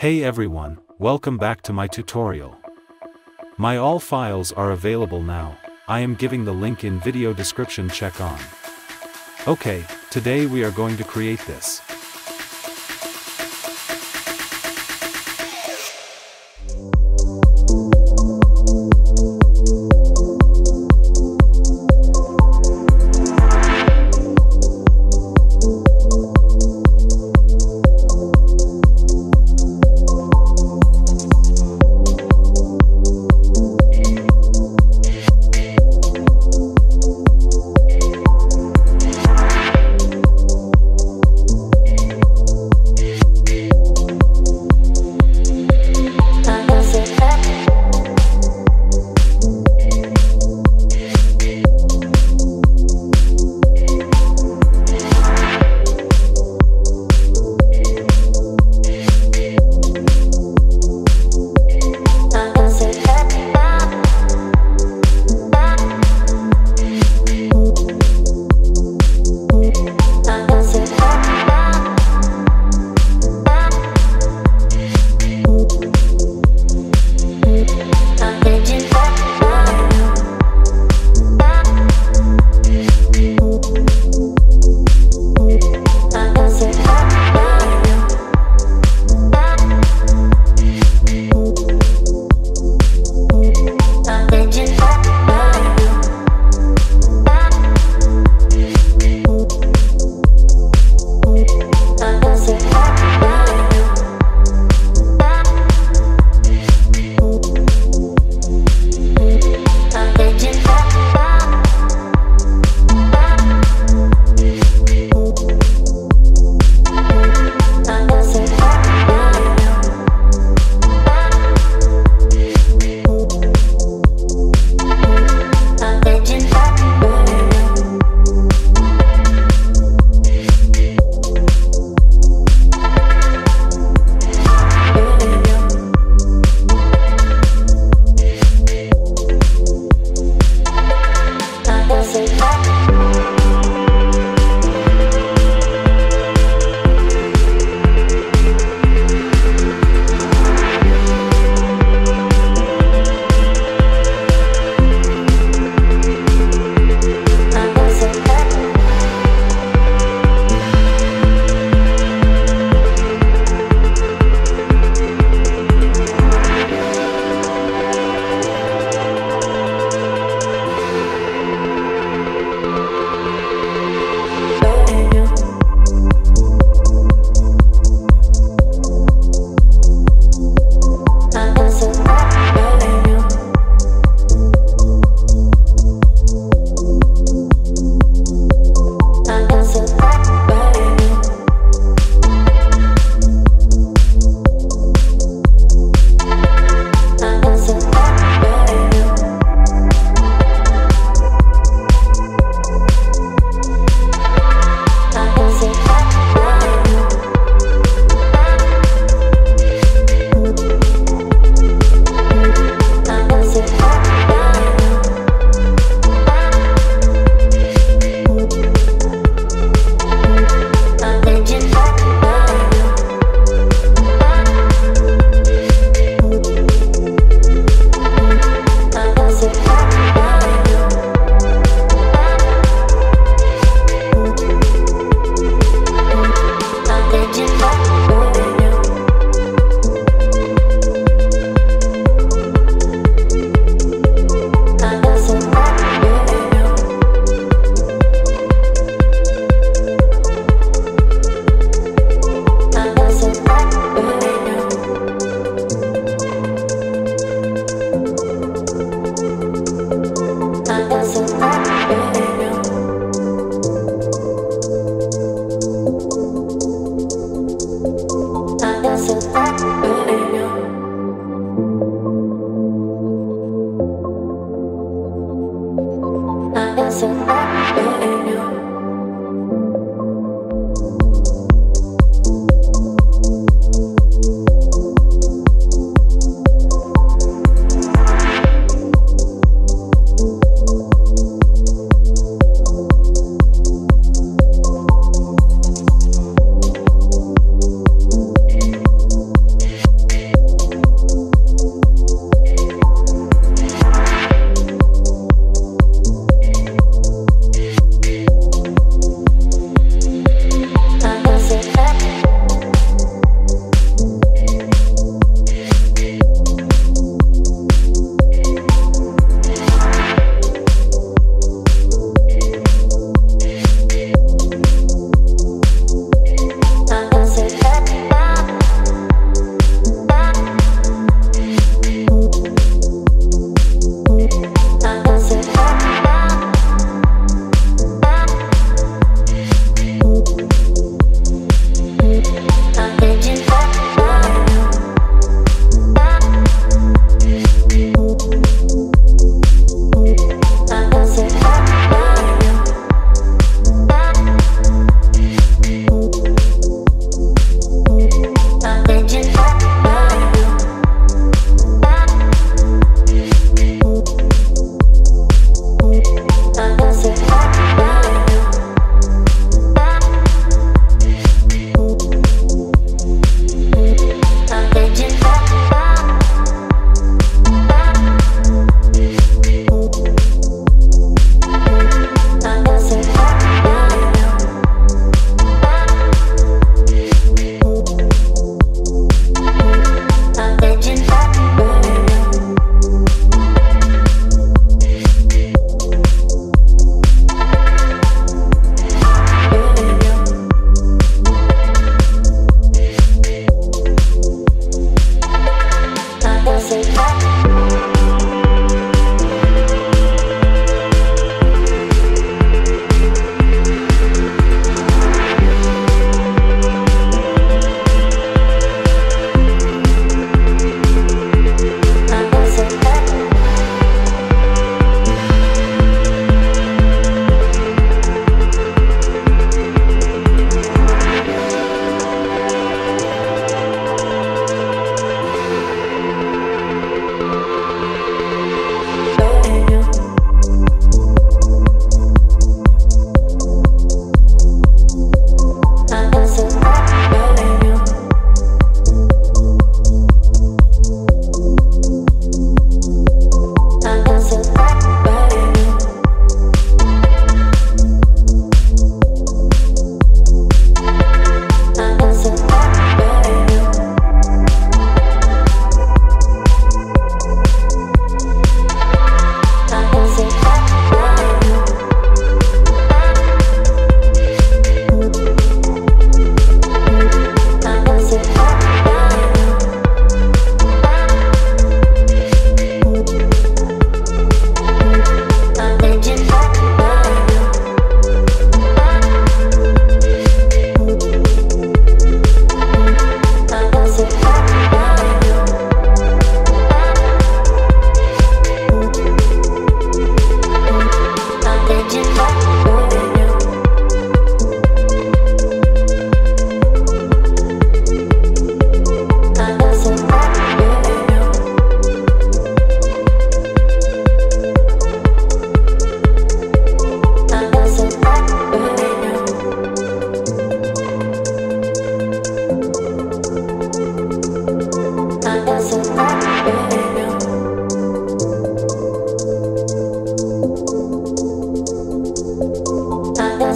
Hey everyone, welcome back to my tutorial. My all files are available now, I am giving the link in video description check on. Okay, today we are going to create this.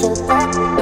so far.